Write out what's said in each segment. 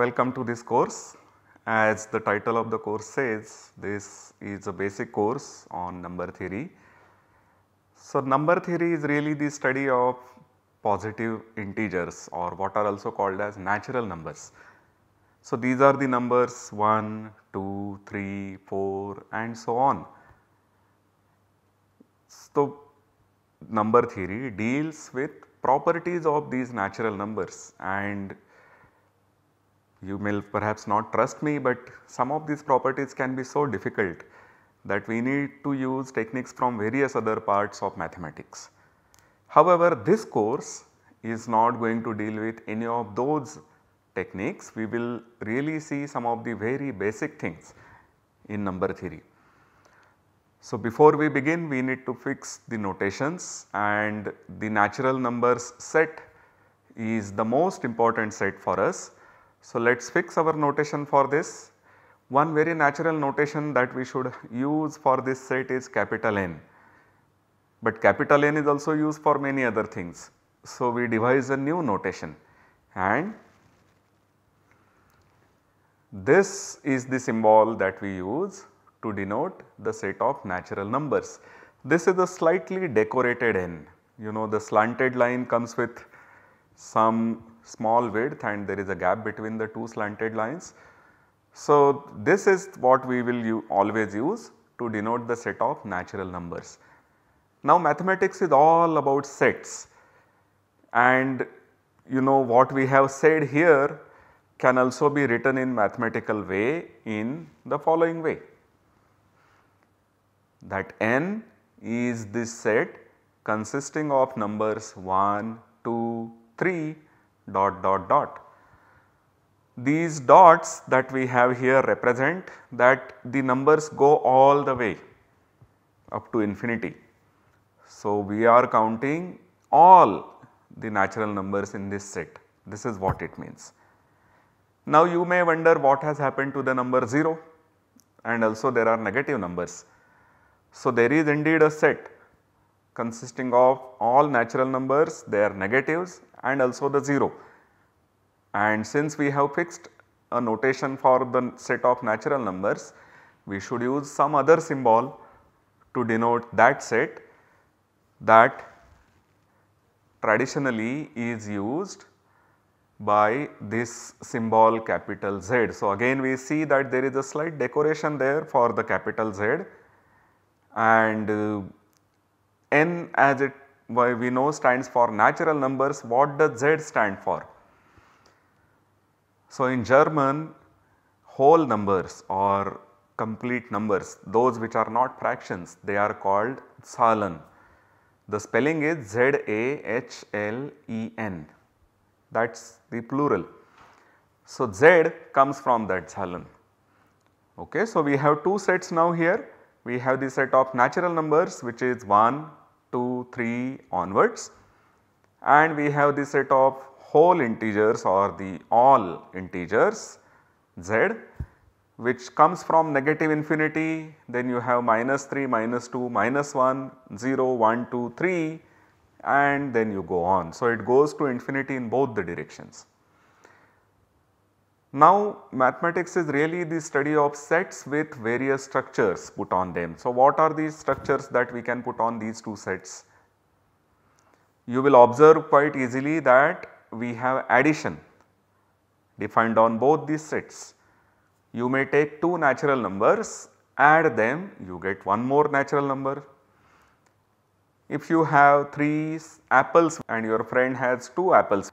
Welcome to this course. As the title of the course says, this is a basic course on number theory. So, number theory is really the study of positive integers or what are also called as natural numbers. So, these are the numbers 1, 2, 3, 4 and so on. So, number theory deals with properties of these natural numbers and you may perhaps not trust me, but some of these properties can be so difficult that we need to use techniques from various other parts of mathematics. However, this course is not going to deal with any of those techniques. We will really see some of the very basic things in number theory. So, before we begin we need to fix the notations and the natural numbers set is the most important set for us so, let us fix our notation for this. One very natural notation that we should use for this set is capital N, but capital N is also used for many other things. So, we devise a new notation and this is the symbol that we use to denote the set of natural numbers. This is a slightly decorated n, you know the slanted line comes with some small width and there is a gap between the two slanted lines. So, this is what we will always use to denote the set of natural numbers. Now mathematics is all about sets and you know what we have said here can also be written in mathematical way in the following way that n is this set consisting of numbers 1, 2, 3 dot dot dot. These dots that we have here represent that the numbers go all the way up to infinity. So, we are counting all the natural numbers in this set this is what it means. Now you may wonder what has happened to the number 0 and also there are negative numbers. So, there is indeed a set consisting of all natural numbers, their negatives and also the 0. And since we have fixed a notation for the set of natural numbers, we should use some other symbol to denote that set that traditionally is used by this symbol capital Z. So, again we see that there is a slight decoration there for the capital Z and uh, n as it we know stands for natural numbers what does Z stand for? So, in German whole numbers or complete numbers those which are not fractions they are called Zahlen. The spelling is Z A H L E N that is the plural. So, Z comes from that Zahlen. Okay. So, we have two sets now here we have the set of natural numbers which is 1, 2, 3 onwards and we have the set of whole integers or the all integers z which comes from negative infinity then you have minus 3, minus 2, minus 1, 0, 1, 2, 3 and then you go on. So, it goes to infinity in both the directions. Now mathematics is really the study of sets with various structures put on them. So what are these structures that we can put on these two sets? You will observe quite easily that we have addition defined on both these sets. You may take two natural numbers, add them, you get one more natural number. If you have 3 apples and your friend has 2 apples,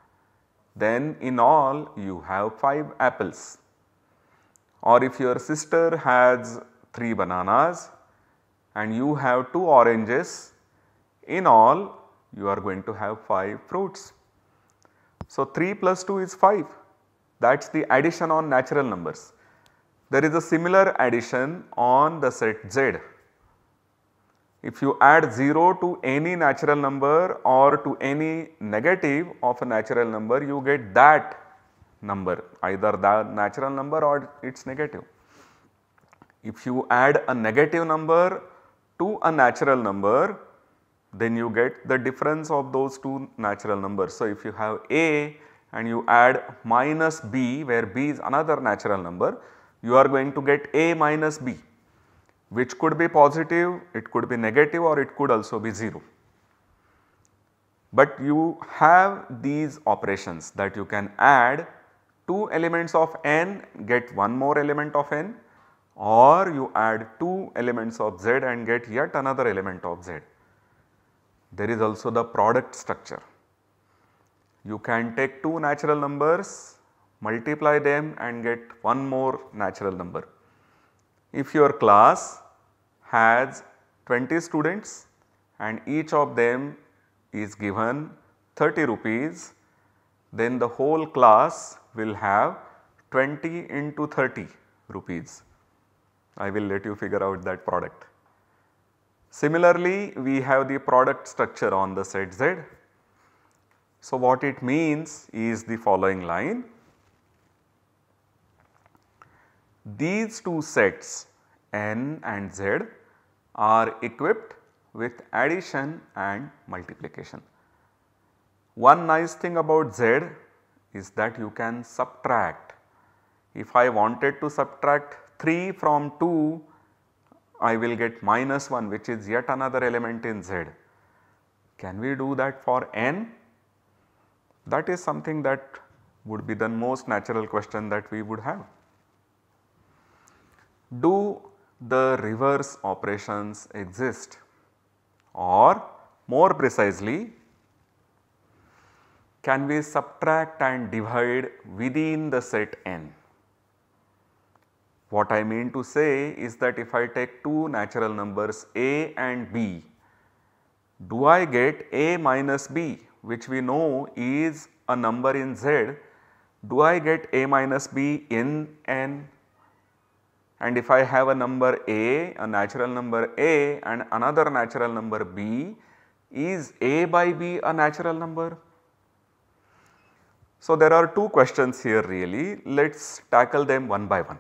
then in all you have 5 apples. Or if your sister has 3 bananas and you have 2 oranges, in all you are going to have 5 fruits. So 3 plus 2 is 5 that is the addition on natural numbers. There is a similar addition on the set Z if you add 0 to any natural number or to any negative of a natural number you get that number either the natural number or its negative. If you add a negative number to a natural number then you get the difference of those two natural numbers. So, if you have A and you add minus b where b is another natural number, you are going to get a minus b which could be positive, it could be negative or it could also be 0. But you have these operations that you can add 2 elements of n get one more element of n or you add 2 elements of z and get yet another element of z. There is also the product structure. You can take 2 natural numbers, multiply them and get one more natural number. If your class has 20 students and each of them is given 30 rupees, then the whole class will have 20 into 30 rupees. I will let you figure out that product. Similarly, we have the product structure on the set Z. So, what it means is the following line. These two sets n and z are equipped with addition and multiplication. One nice thing about z is that you can subtract. If I wanted to subtract 3 from 2, I will get minus 1 which is yet another element in z. Can we do that for n? That is something that would be the most natural question that we would have. Do the reverse operations exist? Or more precisely can we subtract and divide within the set n. What I mean to say is that if I take two natural numbers a and b, do I get a minus b which we know is a number in z, do I get a minus b in n and if I have a number a, a natural number a and another natural number b, is a by b a natural number? So, there are two questions here really, let us tackle them one by one.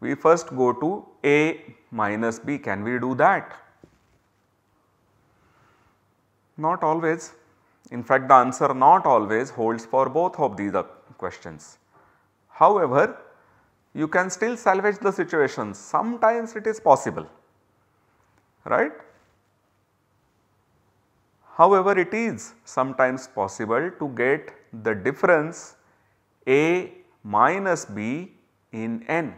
We first go to a minus b, can we do that? Not always, in fact the answer not always holds for both of these uh, questions. However, you can still salvage the situation sometimes it is possible right. However, it is sometimes possible to get the difference A minus B in n.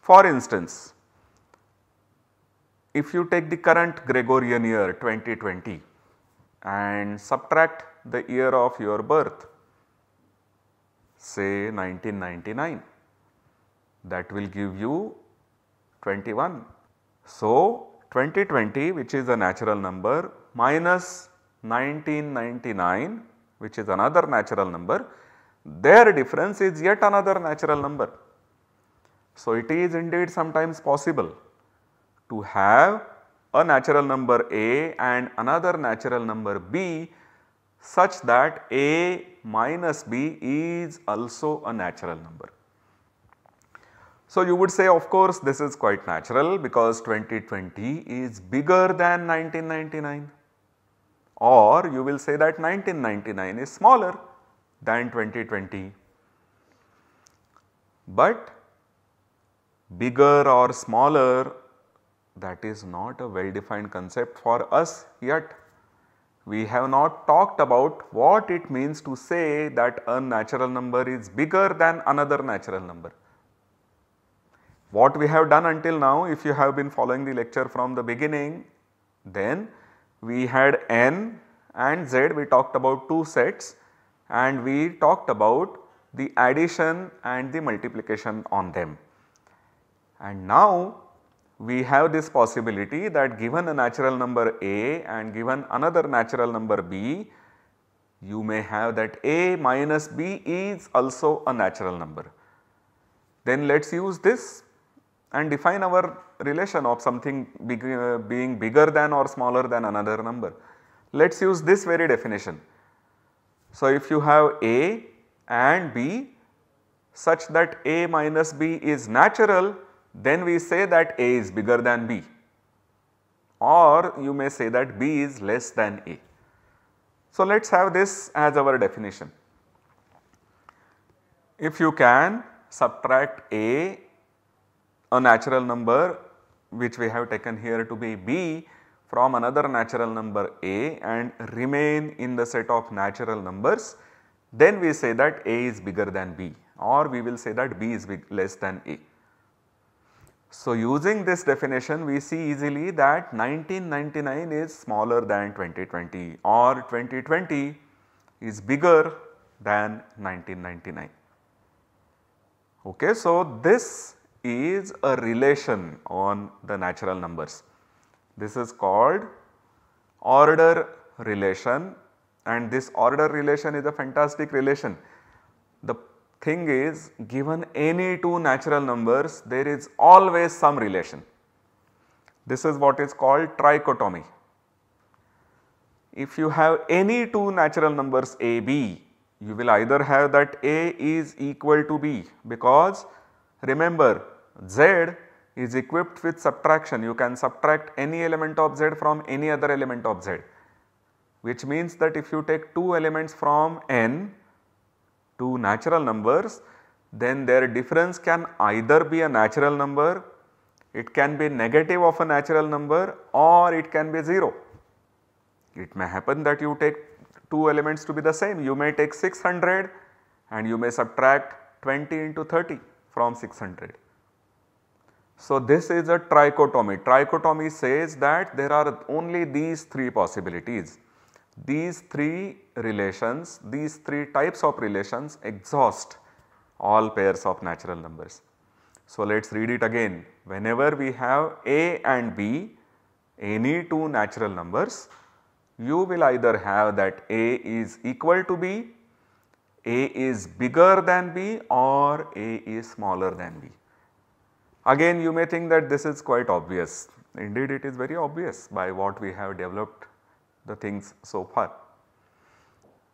For instance, if you take the current Gregorian year 2020 and subtract the year of your birth say 1999 that will give you 21. So, 2020 which is a natural number minus 1999 which is another natural number their difference is yet another natural number. So, it is indeed sometimes possible to have a natural number A and another natural number B such that A minus B is also a natural number. So, you would say of course this is quite natural because 2020 is bigger than 1999 or you will say that 1999 is smaller than 2020. But bigger or smaller that is not a well defined concept for us yet we have not talked about what it means to say that a natural number is bigger than another natural number. What we have done until now if you have been following the lecture from the beginning then we had n and z we talked about two sets and we talked about the addition and the multiplication on them. And now we have this possibility that given a natural number A and given another natural number B, you may have that A minus B is also a natural number. Then let us use this and define our relation of something big, uh, being bigger than or smaller than another number. Let us use this very definition. So, if you have A and B such that A minus B is natural then we say that A is bigger than B or you may say that B is less than A. So, let us have this as our definition. If you can subtract a, a natural number which we have taken here to be b from another natural number a and remain in the set of natural numbers, then we say that a is bigger than b or we will say that b is less than a. So, using this definition we see easily that 1999 is smaller than 2020 or 2020 is bigger than 1999. Okay, so this is a relation on the natural numbers. This is called order relation and this order relation is a fantastic relation. Thing is given any two natural numbers there is always some relation. This is what is called trichotomy. If you have any two natural numbers a, b you will either have that A is equal to B because remember Z is equipped with subtraction you can subtract any element of Z from any other element of Z which means that if you take two elements from n two natural numbers then their difference can either be a natural number, it can be negative of a natural number or it can be 0. It may happen that you take two elements to be the same. You may take 600 and you may subtract 20 into 30 from 600. So, this is a trichotomy. Trichotomy says that there are only these three possibilities. These three relations, these three types of relations exhaust all pairs of natural numbers. So, let us read it again. Whenever we have A and B, any two natural numbers, you will either have that A is equal to B, A is bigger than B or A is smaller than B. Again you may think that this is quite obvious, indeed it is very obvious by what we have developed the things so far.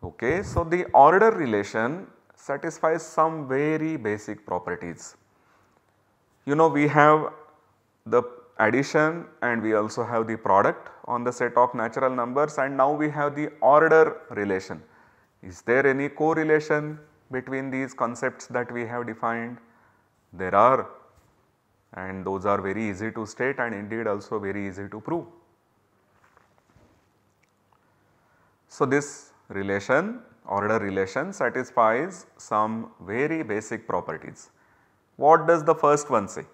Okay, so the order relation satisfies some very basic properties. You know we have the addition and we also have the product on the set of natural numbers and now we have the order relation. Is there any correlation between these concepts that we have defined? There are and those are very easy to state and indeed also very easy to prove. So, this relation order relation satisfies some very basic properties. What does the first one say?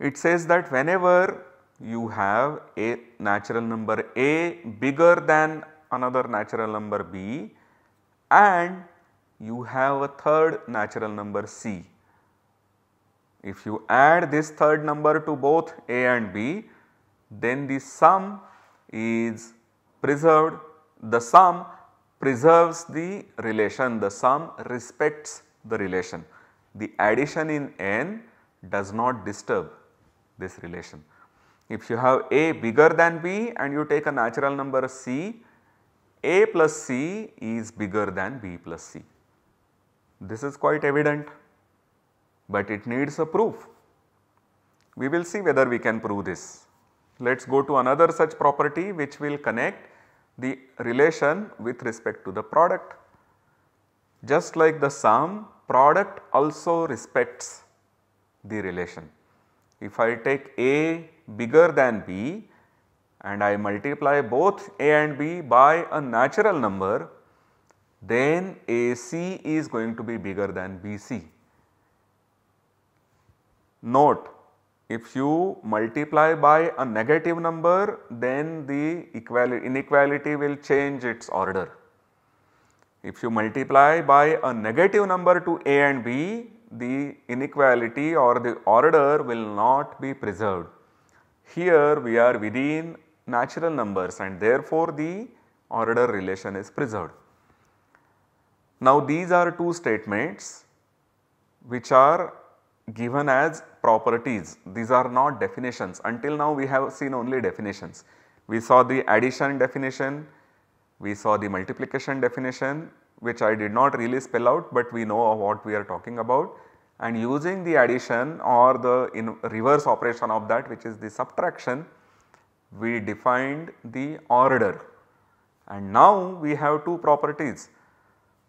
It says that whenever you have a natural number A bigger than another natural number B and you have a third natural number C. If you add this third number to both A and B then the sum is preserved, the sum preserves the relation, the sum respects the relation. The addition in n does not disturb this relation. If you have A bigger than B and you take a natural number C, A plus C is bigger than B plus C. This is quite evident, but it needs a proof. We will see whether we can prove this. Let us go to another such property which will connect the relation with respect to the product. Just like the sum, product also respects the relation. If I take A bigger than B and I multiply both A and B by a natural number, then AC is going to be bigger than BC. Note if you multiply by a negative number then the inequality will change its order. If you multiply by a negative number to A and B the inequality or the order will not be preserved. Here we are within natural numbers and therefore the order relation is preserved. Now these are two statements which are given as properties. These are not definitions. Until now we have seen only definitions. We saw the addition definition, we saw the multiplication definition, which I did not really spell out, but we know what we are talking about and using the addition or the reverse operation of that which is the subtraction, we defined the order and now we have two properties.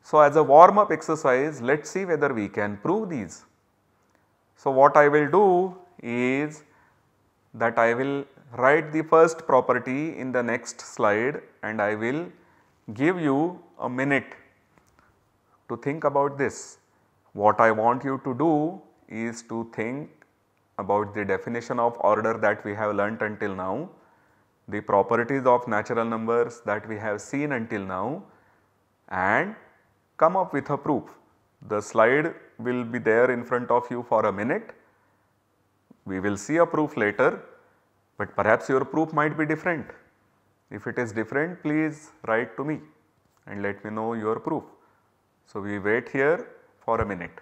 So, as a warm up exercise let us see whether we can prove these. So, what I will do is that I will write the first property in the next slide and I will give you a minute to think about this. What I want you to do is to think about the definition of order that we have learnt until now, the properties of natural numbers that we have seen until now and come up with a proof. The slide will be there in front of you for a minute. We will see a proof later, but perhaps your proof might be different. If it is different, please write to me and let me know your proof. So, we wait here for a minute.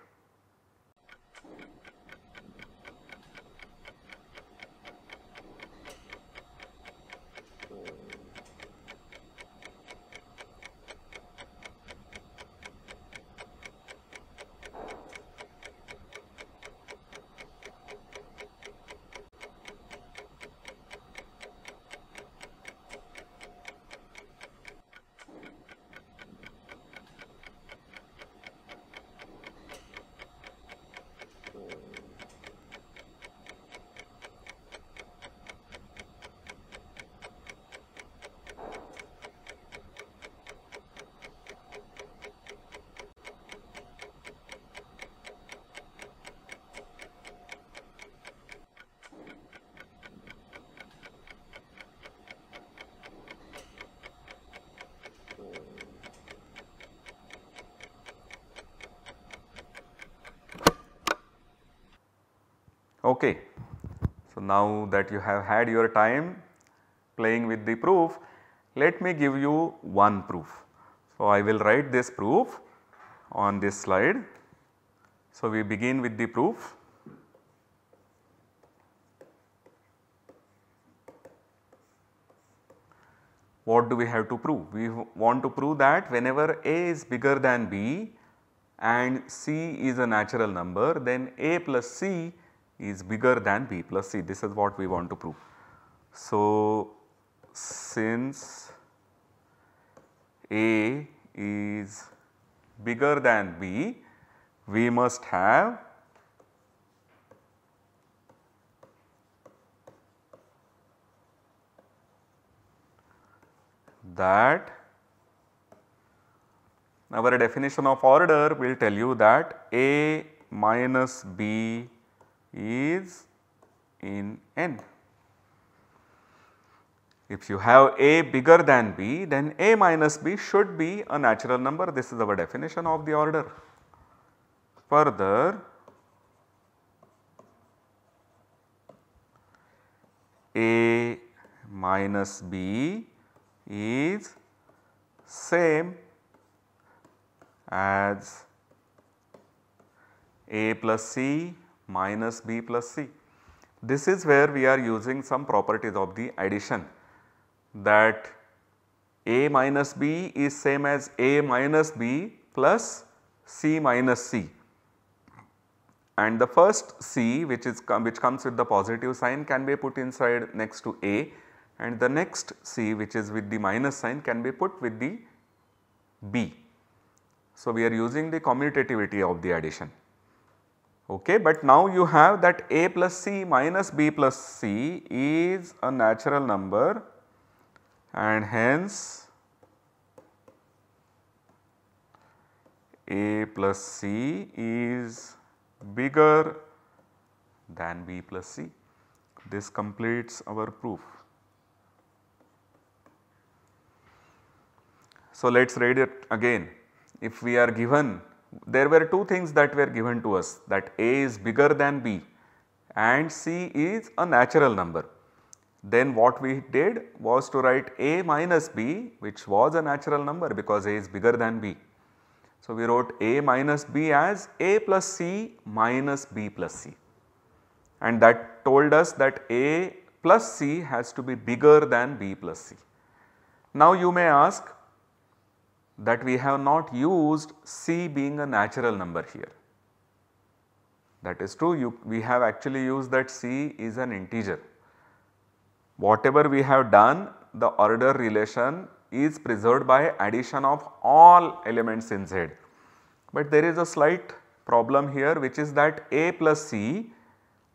Okay. So, now that you have had your time playing with the proof, let me give you one proof. So, I will write this proof on this slide. So, we begin with the proof. What do we have to prove? We want to prove that whenever A is bigger than B and C is a natural number then A plus C is bigger than B plus C. This is what we want to prove. So, since A is bigger than B, we must have that our definition of order will tell you that A minus B is in n. If you have a bigger than b then a minus b should be a natural number this is our definition of the order. Further a minus b is same as a plus c minus b plus c. This is where we are using some properties of the addition that a minus b is same as a minus b plus c minus c and the first c which is which comes with the positive sign can be put inside next to a and the next c which is with the minus sign can be put with the b. So, we are using the commutativity of the addition okay. But now you have that a plus c minus b plus c is a natural number and hence a plus c is bigger than b plus c. This completes our proof. So, let us read it again. If we are given there were two things that were given to us that A is bigger than B and C is a natural number. Then what we did was to write A minus B which was a natural number because A is bigger than B. So, we wrote A minus B as A plus C minus B plus C and that told us that A plus C has to be bigger than B plus C. Now, you may ask that we have not used C being a natural number here. That is true, you, we have actually used that C is an integer. Whatever we have done, the order relation is preserved by addition of all elements in Z. But there is a slight problem here which is that a plus c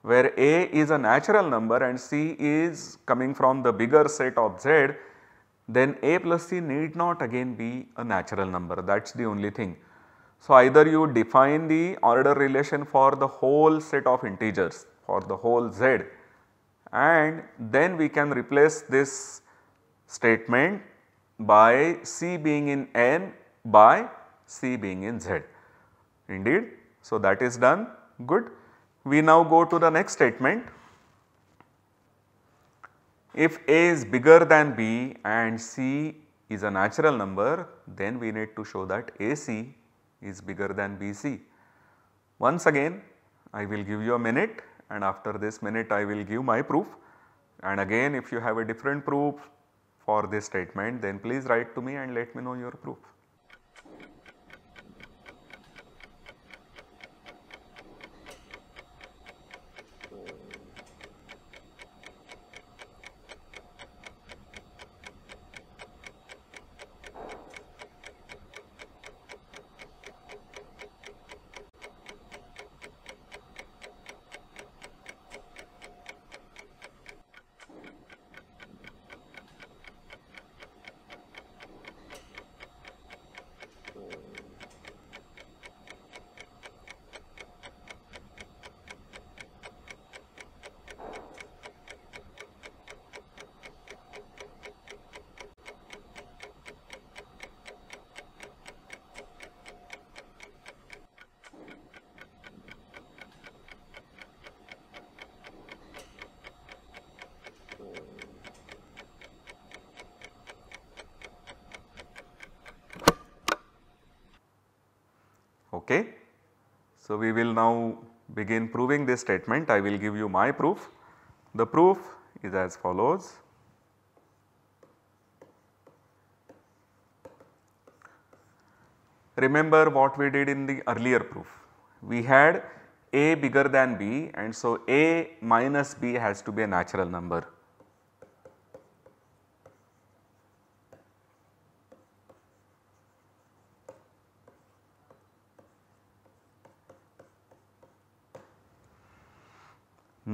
where a is a natural number and c is coming from the bigger set of Z then a plus c need not again be a natural number that is the only thing. So, either you define the order relation for the whole set of integers for the whole z and then we can replace this statement by c being in n by c being in z indeed. So, that is done good. We now go to the next statement if A is bigger than B and C is a natural number then we need to show that AC is bigger than BC. Once again I will give you a minute and after this minute I will give my proof and again if you have a different proof for this statement then please write to me and let me know your proof. Okay. So, we will now begin proving this statement. I will give you my proof. The proof is as follows. Remember what we did in the earlier proof. We had a bigger than b and so a minus b has to be a natural number.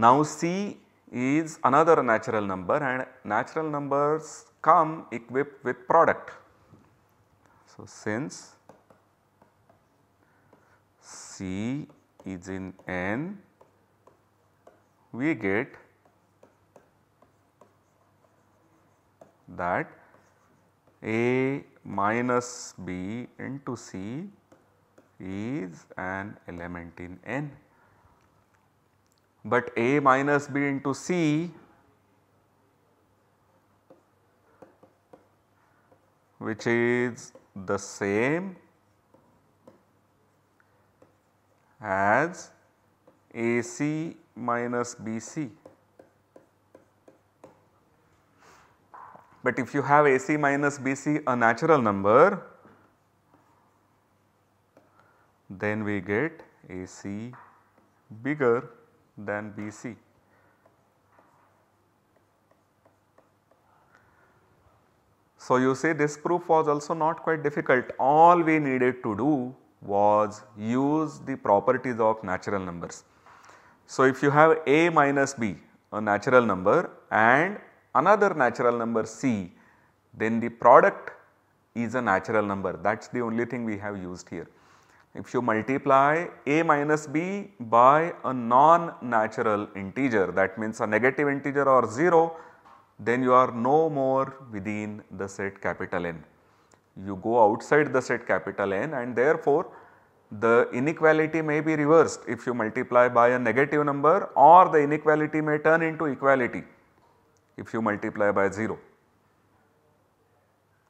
Now C is another natural number and natural numbers come equipped with product. So, since C is in N, we get that A minus B into C is an element in N but A minus B into C which is the same as AC minus BC. But if you have AC minus BC a natural number then we get AC bigger than BC. So, you see this proof was also not quite difficult all we needed to do was use the properties of natural numbers. So, if you have a minus b a natural number and another natural number c then the product is a natural number that is the only thing we have used here. If you multiply a minus b by a non-natural integer that means a negative integer or 0 then you are no more within the set capital N. You go outside the set capital N and therefore the inequality may be reversed if you multiply by a negative number or the inequality may turn into equality if you multiply by 0.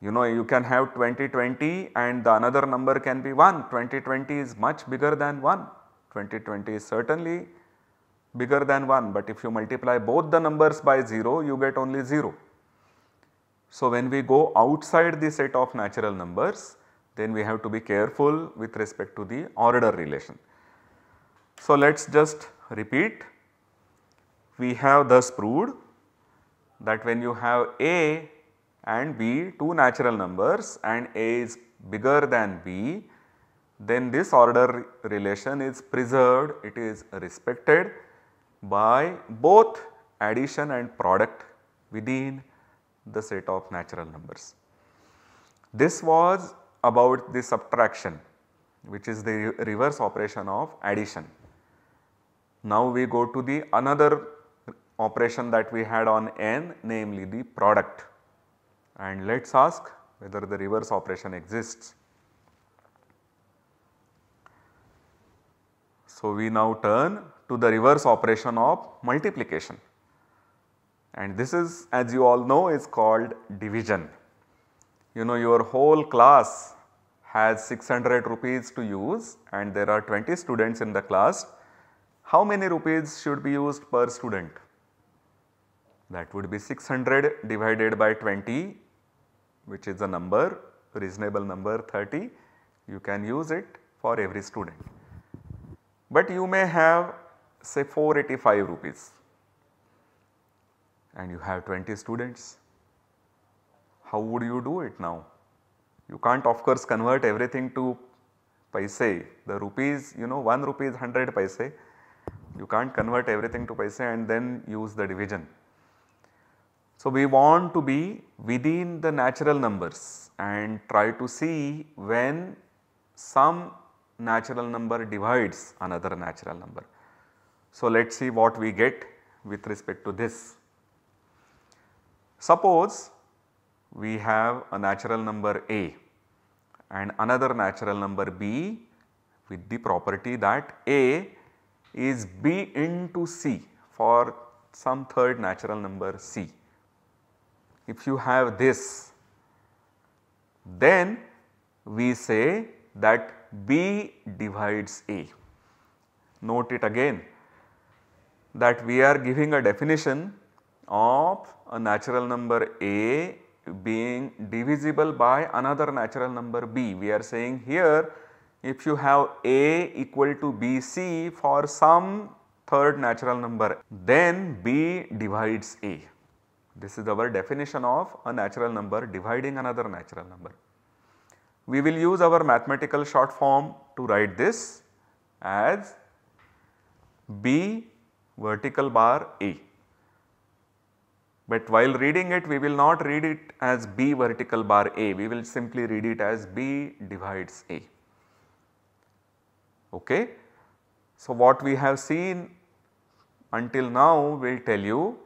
You know you can have 2020 and the another number can be 1, 2020 is much bigger than 1, 2020 is certainly bigger than 1 but if you multiply both the numbers by 0 you get only 0. So, when we go outside the set of natural numbers then we have to be careful with respect to the order relation. So, let us just repeat we have thus proved that when you have A and b two natural numbers and a is bigger than b, then this order relation is preserved, it is respected by both addition and product within the set of natural numbers. This was about the subtraction which is the reverse operation of addition. Now we go to the another operation that we had on n namely the product and let us ask whether the reverse operation exists. So, we now turn to the reverse operation of multiplication and this is as you all know is called division. You know your whole class has 600 rupees to use and there are 20 students in the class. How many rupees should be used per student? That would be 600 divided by 20 which is a number reasonable number 30 you can use it for every student. But you may have say 485 rupees and you have 20 students. How would you do it now? You can't of course convert everything to paise, the rupees you know 1 rupee is 100 paise. You can't convert everything to paise and then use the division. So, we want to be within the natural numbers and try to see when some natural number divides another natural number. So, let us see what we get with respect to this. Suppose we have a natural number A and another natural number B with the property that A is B into C for some third natural number C if you have this then we say that B divides A. Note it again that we are giving a definition of a natural number A being divisible by another natural number B. We are saying here if you have A equal to BC for some third natural number then B divides A. This is our definition of a natural number dividing another natural number. We will use our mathematical short form to write this as B vertical bar A. But while reading it we will not read it as B vertical bar A, we will simply read it as B divides A. Okay. So, what we have seen until now will tell you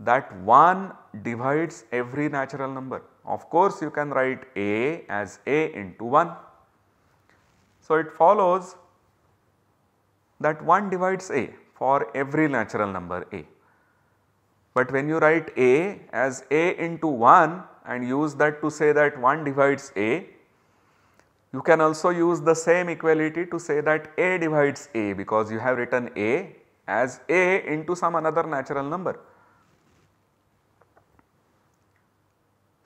that 1 divides every natural number. Of course, you can write A as A into 1. So, it follows that 1 divides A for every natural number A. But when you write A as A into 1 and use that to say that 1 divides A, you can also use the same equality to say that A divides A because you have written A as A into some another natural number.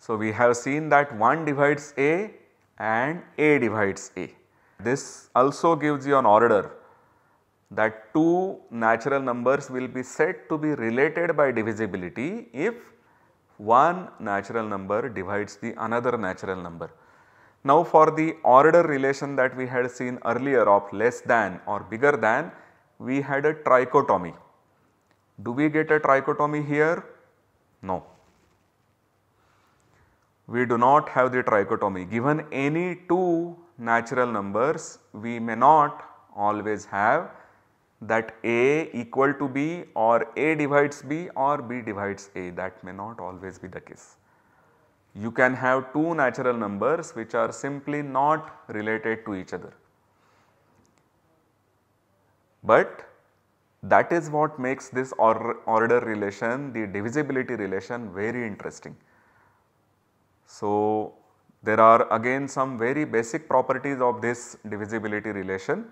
So, we have seen that 1 divides A and A divides A. This also gives you an order that two natural numbers will be said to be related by divisibility if one natural number divides the another natural number. Now for the order relation that we had seen earlier of less than or bigger than, we had a trichotomy. Do we get a trichotomy here? No we do not have the trichotomy. Given any two natural numbers, we may not always have that A equal to B or A divides B or B divides A that may not always be the case. You can have two natural numbers which are simply not related to each other. But that is what makes this order, order relation, the divisibility relation very interesting. So, there are again some very basic properties of this divisibility relation.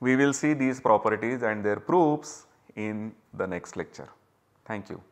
We will see these properties and their proofs in the next lecture. Thank you.